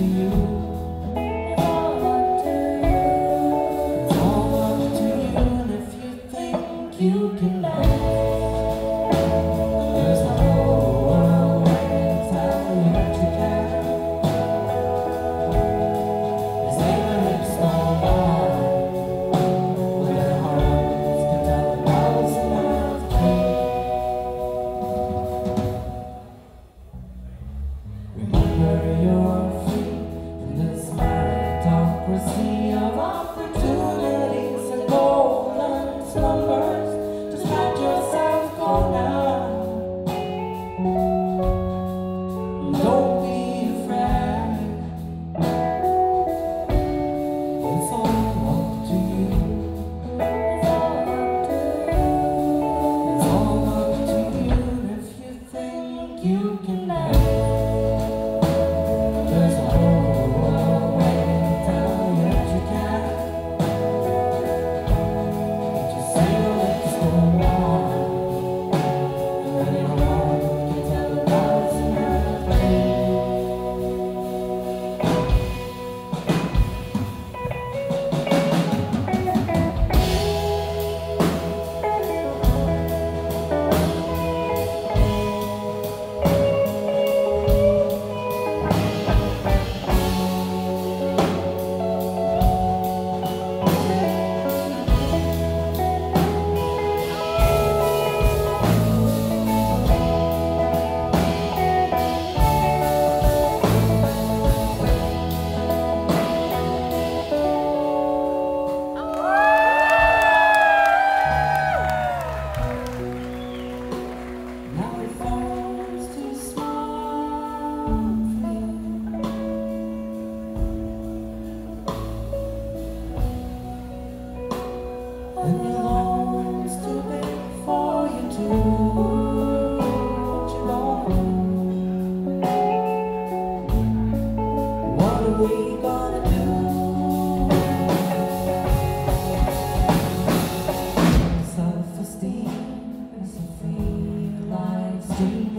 to you. slumber see.